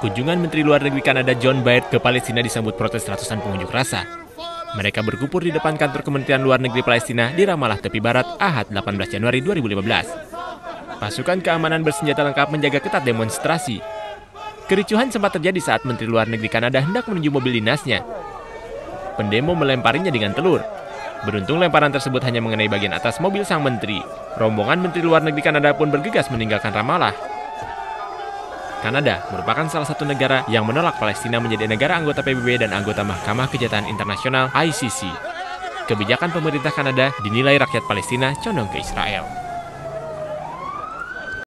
Kunjungan Menteri Luar Negeri Kanada John Baird ke Palestina disambut protes ratusan pengunjuk rasa. Mereka berkumpul di depan kantor Kementerian Luar Negeri Palestina di Ramallah, tepi barat, Ahad 18 Januari 2015. Pasukan keamanan bersenjata lengkap menjaga ketat demonstrasi. Kericuhan sempat terjadi saat Menteri Luar Negeri Kanada hendak menuju mobil dinasnya. Pendemo melemparinya dengan telur. Beruntung lemparan tersebut hanya mengenai bagian atas mobil sang menteri. Rombongan Menteri Luar Negeri Kanada pun bergegas meninggalkan Ramallah. Kanada merupakan salah satu negara yang menolak Palestina menjadi negara anggota PBB dan anggota Mahkamah Kejahatan Internasional ICC. Kebijakan pemerintah Kanada dinilai rakyat Palestina condong ke Israel.